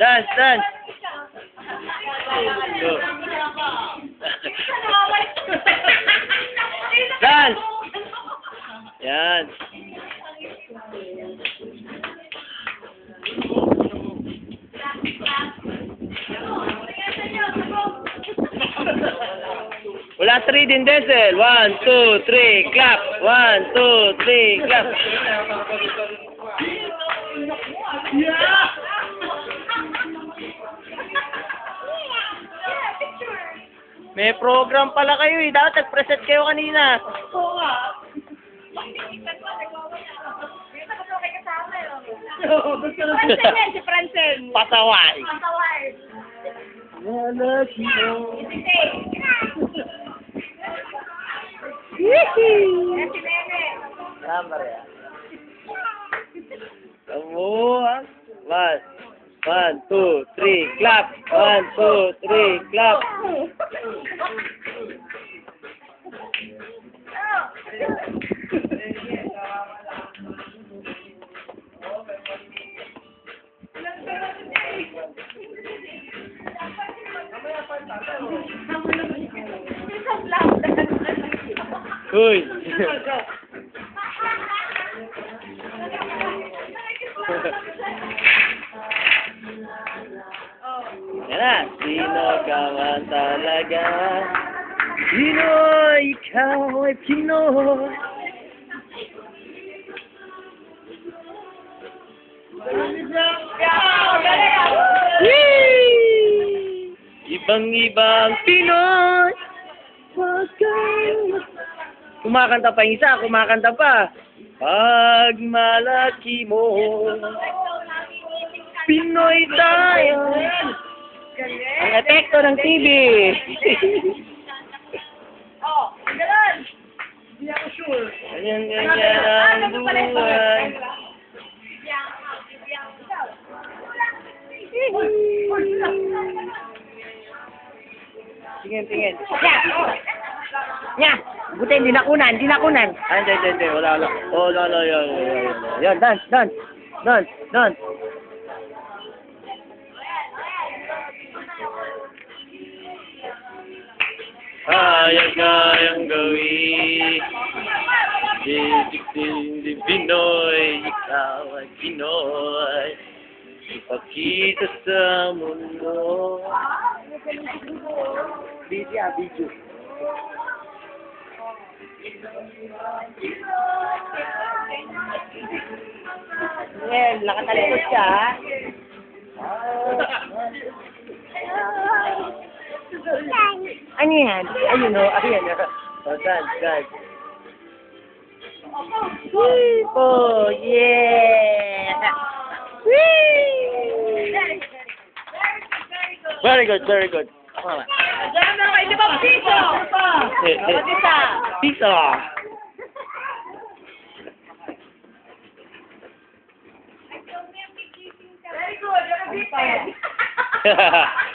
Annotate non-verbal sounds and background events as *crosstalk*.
Dance, dance. Dance. Yan. Wala three din, Denzel. One, two, three, clap. One, two, three, clap. May program pala kayo eh. Dapat nag-present kayo kanina. Oo nga. Francen yan, *laughs* si Francen. Pasaway. Pasaway. Tama yan. Kamu, ah. One, two, three, clap. One, two, three, clap. Uy. *laughs* *laughs* Na. Sino ka man talaga? Sino ikaw ay Pinoy? Ibang-ibang Pinoy. Kumakanta pa yung isa, kumakanta pa. Pag malaki mo, Pinoy tayo. Ang epekto ng TV. Oh, ganun. Hindi ako sure. Ganyan, ganyan ang buhay. Tingin, tingin. Yan. Yan. Buti hindi nakunan, hindi nakunan. Ay, hindi, hindi, hindi. Wala, wala. Oh, no, no, yan, yan, yan. Yan, dance, dance. Dance, dance. Kaya kayang gawin. Ibig hindi Pinoy, ikaw ay Pinoy. Ipakita sa mundo. Busy ah, busy. Well, nakatalikod siya. Ano yan? Ayun o, ayan o. Oh, dance, dance. Whee! Oh, yeah! Whee! Very good, very good. Tama. Diyan na kayo, ba piso? Dapat isa. Piso! Very good, you're a big fan. *laughs*